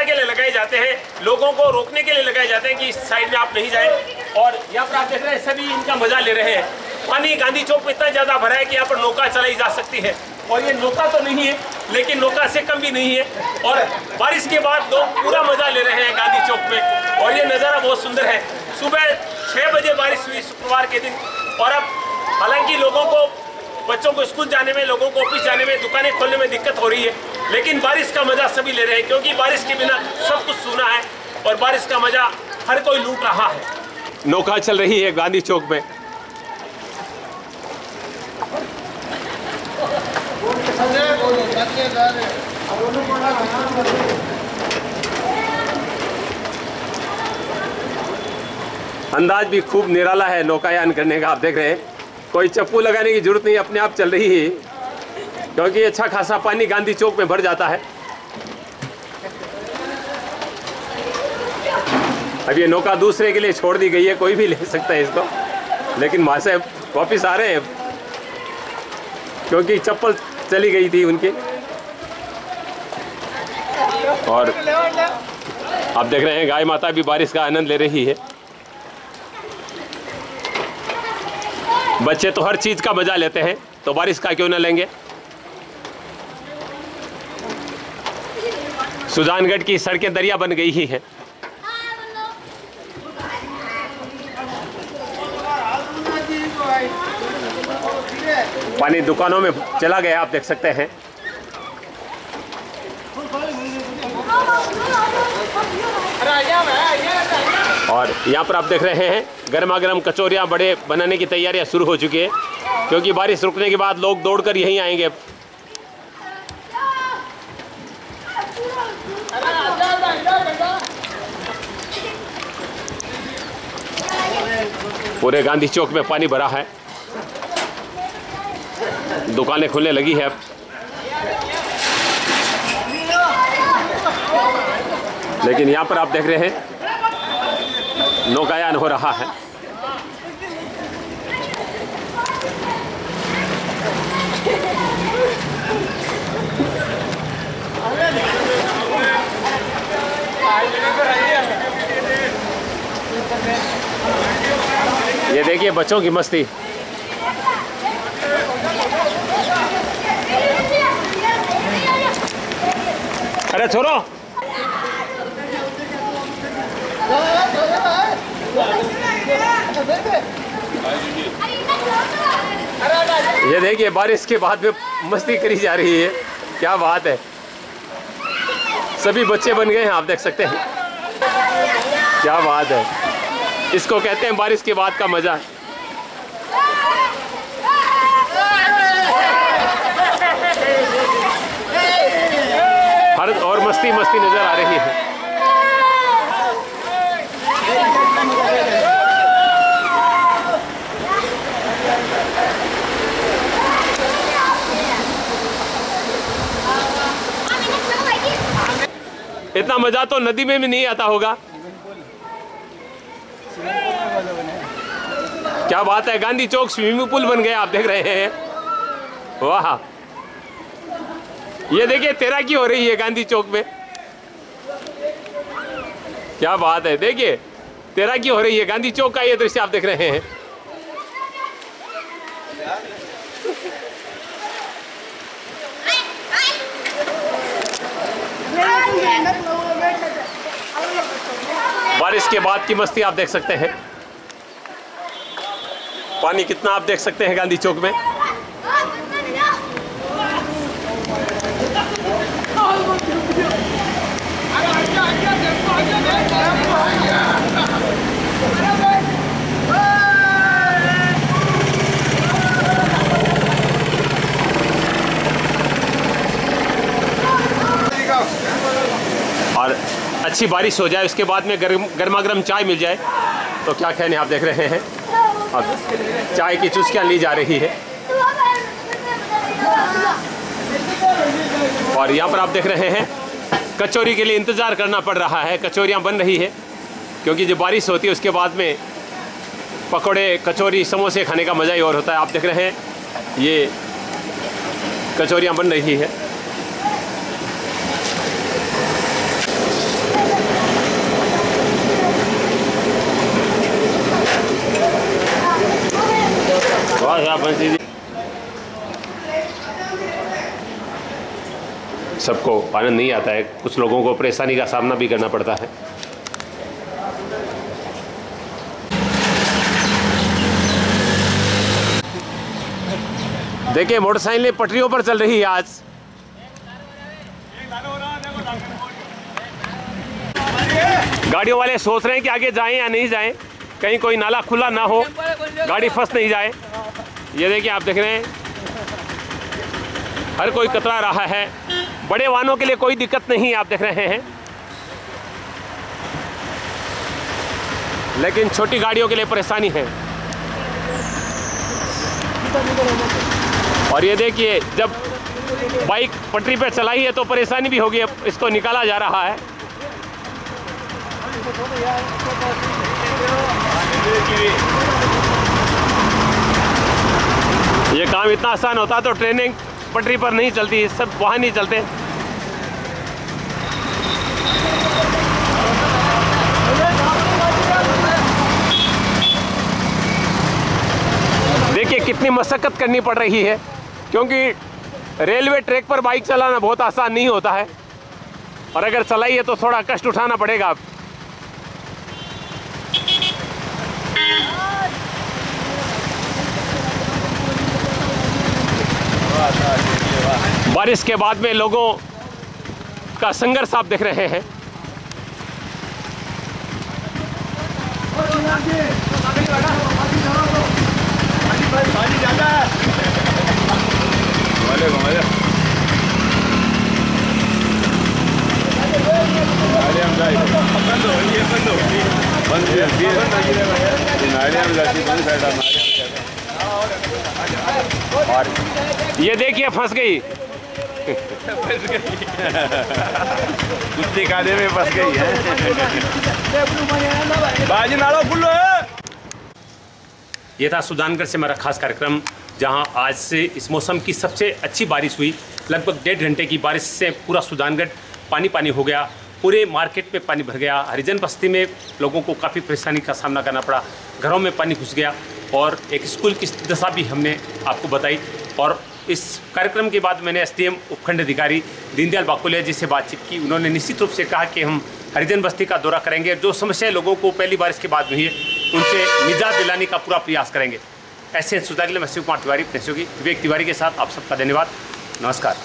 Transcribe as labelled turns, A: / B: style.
A: सुरक्षा के लिए लगाए जाते हैं, लोगों को रोकने के लिए लगाए जाते हैं कि इस साइड में आप नहीं जाएँ और यहाँ पर आप देख रहे हैं, सभी इनका मज़ा ले रहे हैं। पानी गांधी चौक में इतना ज़्यादा भरा है कि यहाँ पर नौका चलाई जा सकती है। और ये नौका तो नहीं है, लेकिन नौका से कम भी नहीं है। और बारिश के बाद लोग पूरा मज़ा ले रहे हैं गांधी चौक में और ये नज़ारा बहुत सुंदर है। सुबह छः बजे बारिश हुई शुक्रवार के दिन। और अब हालाँकि लोगों को बच्चों को स्कूल जाने में, लोगों को ऑफ़िस जाने में, दुकानें खोलने में दिक्कत हो रही है। लेकिन बारिश का मज़ा सभी ले रहे हैं, क्योंकि बारिश के बिना सब कुछ सूना है और बारिश का मज़ा हर कोई लूट रहा है।
B: नौका चल रही है गांधी चौक में। अंदाज भी खूब निराला है नौकायान करने का, आप देख रहे हैं। कोई चप्पू लगाने की ज़रूरत नहीं, अपने आप चल रही है। क्योंकि अच्छा खासा पानी गांधी चौक में भर जाता है। अब ये नौका दूसरे के लिए छोड़ दी गई है, कोई भी ले सकता है इसको। लेकिन वहाँ से वापिस आ रहे हैं। क्योंकि चप्पल चली गई थी उनकी। और आप देख रहे हैं, गाय माता भी बारिश का आनंद ले रही है। बच्चे तो हर चीज़ का मज़ा लेते हैं तो बारिश का क्यों ना लेंगे? सुजानगढ़ की सड़कें दरिया बन गई ही हैं। पानी दुकानों में चला गया, आप देख सकते हैं। और यहाँ पर आप देख रहे हैं गर्मा गर्म कचौरियाँ बड़े बनाने की तैयारियाँ शुरू हो चुकी है, क्योंकि बारिश रुकने के बाद लोग दौड़कर यहीं आएँगे। पूरे गांधी चौक में पानी भरा है। दुकानें खुलने लगी है अब। लेकिन यहाँ पर आप देख रहे हैं नौकायान हो रहा है। ये देखिए बच्चों की मस्ती। अरे छोड़ो। ये देखिए, बारिश के बाद में मस्ती करी जा रही है। क्या बात है। सभी बच्चे बन गए हैं, आप देख सकते हैं। क्या बात है। इसको कहते हैं बारिश के बाद का मज़ा। हर और मस्ती मस्ती नज़र आ रही है। इतना मज़ा तो नदी में भी नहीं आता होगा। क्या बात है, गांधी चौक स्विमिंग पूल बन गया, आप देख रहे हैं। वाह। ये देखिए, तैराकी हो रही है गांधी चौक में। क्या बात है, देखिए, तैराकी हो रही है गांधी चौक का ये दृश्य आप देख रहे हैं। के बाद की मस्ती आप देख सकते हैं। पानी कितना आप देख सकते हैं गांधी चौक में? और अच्छी बारिश हो जाए, उसके बाद में गर्म गर्मा गर्म चाय मिल जाए। तो क्या कहने आप देख रहे हैं? अब चाय की चुस्कियाँ ली जा रही है। और यहाँ पर आप देख रहे हैं, कचौरी के लिए इंतज़ार करना पड़ रहा है। कचौरियाँ बन रही है, क्योंकि जब बारिश होती है, उसके बाद में पकौड़े, कचौरी, समोसे खाने का मज़ा ही और होता है। आप देख रहे हैं, ये कचौरियाँ बन रही है। सबको आनंद नहीं आता है। कुछ लोगों को परेशानी का सामना भी करना पड़ता है। देखिए, मोटरसाइकिलें पटरियों पर चल रही है आज। गाड़ियों वाले सोच रहे हैं कि आगे जाएँ या नहीं जाएँ। कहीं कोई नाला खुला ना हो, गाड़ी फंस नहीं जाए। ये देखिए, आप देख रहे हैं। हर कोई कतरा रहा है। बड़े वाहनों के लिए कोई दिक्कत नहीं, आप देख रहे हैं। लेकिन छोटी गाड़ियों के लिए परेशानी है। और ये देखिए, जब बाइक पटरी पे चलाई है तो परेशानी भी होगी। इसको निकाला जा रहा है। ये काम इतना आसान होता तो ट्रेनिंग पटरी पर नहीं चलती, सब वहाँ नहीं चलते। देखिए कितनी मशक्क़त करनी पड़ रही है, क्योंकि रेलवे ट्रैक पर बाइक चलाना बहुत आसान नहीं होता है। और अगर चलाइए तो थोड़ा कष्ट उठाना पड़ेगा आप। बारिश के बाद में लोगों का संघर्ष आप देख रहे हैं। ये देखिए, फंस गई।
C: कुत्ती काले में फंस गई है। बाजी नालो फुल्लो
B: ये था सुजानगढ़ से मेरा खास कार्यक्रम, जहाँ आज से इस मौसम की सबसे अच्छी बारिश हुई। लगभग डेढ़ घंटे की बारिश से पूरा सुजानगढ़ पानी पानी हो गया, पूरे मार्केट में पानी भर गया। हरिजन बस्ती में लोगों को काफ़ी परेशानी का सामना करना पड़ा। घरों में पानी घुस गया और एक स्कूल की दशा भी हमने आपको बताई। और इस कार्यक्रम के बाद मैंने एसडीएम उपखंड अधिकारी दीनदयाल बाकुलिया जी से बातचीत की। उन्होंने निश्चित रूप से कहा कि हम हरिजन बस्ती का दौरा करेंगे। जो समस्याएँ लोगों को पहली बारिश के बाद हुई है, उनसे निजात दिलाने का पूरा प्रयास करेंगे। ऐसे सुधार के लिए मैं शिव कुमार तिवारी विवेक तिवारी के साथ आप सबका धन्यवाद। नमस्कार।